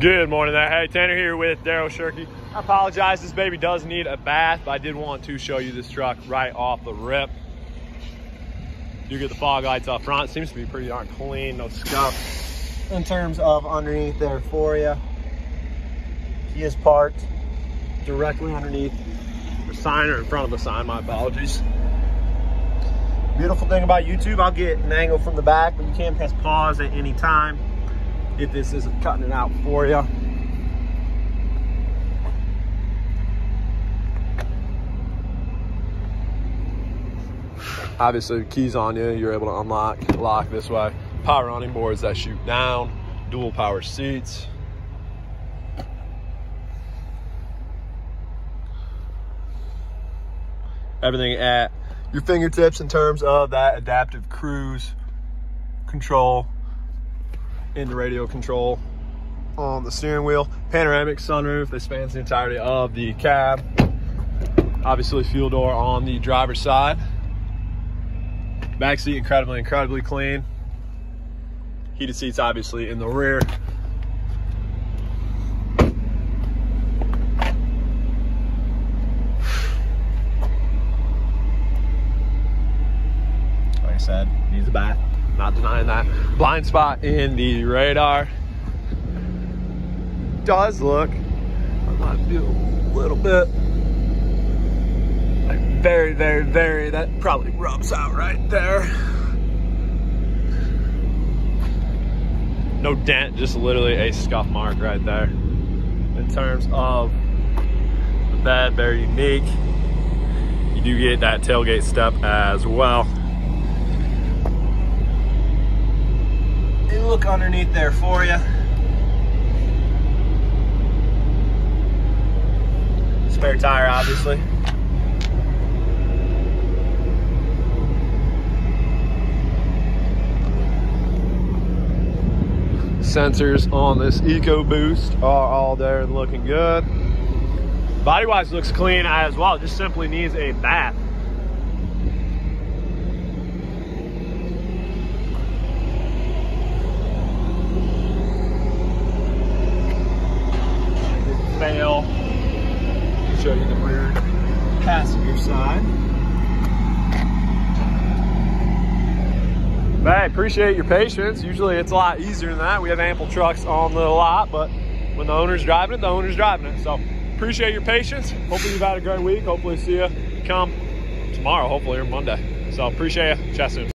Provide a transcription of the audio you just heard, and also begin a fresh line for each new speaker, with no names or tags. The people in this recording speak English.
Good morning there. Hey, Tanner here with Daryl Shirky. I apologize, this baby does need a bath, but I did want to show you this truck right off the rip. You get the fog lights up front. Seems to be pretty darn clean, no scuff.
In terms of underneath there for you, he is parked directly underneath
The sign or in front of the sign, my apologies.
Beautiful thing about YouTube, I'll get an angle from the back, but you can press pause at any time if this isn't cutting it out for you.
Obviously, keys on you, you're able to unlock, lock this way. Power running boards that shoot down, dual power seats. Everything at your fingertips in terms of that adaptive cruise control into radio control on the steering wheel. Panoramic sunroof that spans the entirety of the cab. Obviously, fuel door on the driver's side. Back seat incredibly, incredibly clean. Heated seats obviously in the rear. Like I said, needs a bath. Not denying that. Blind spot in the radar. Does look, I might feel a little bit like very, very, very, that probably rubs out right there. No dent, just literally a scuff mark right there. In terms of the bed, very unique. You do get that tailgate step as well.
You look underneath there for you. Spare tire, obviously.
Sensors on this EcoBoost are all there and looking good. Body wise looks clean as well, just simply needs a bath. Show you the rear passenger side. Hey, appreciate your patience. Usually it's a lot easier than that. We have ample trucks on the lot, but when the owner's driving it, the owner's driving it. So appreciate your patience. Hopefully you've had a great week. Hopefully see you come tomorrow, hopefully, or Monday. So appreciate you. Chat soon.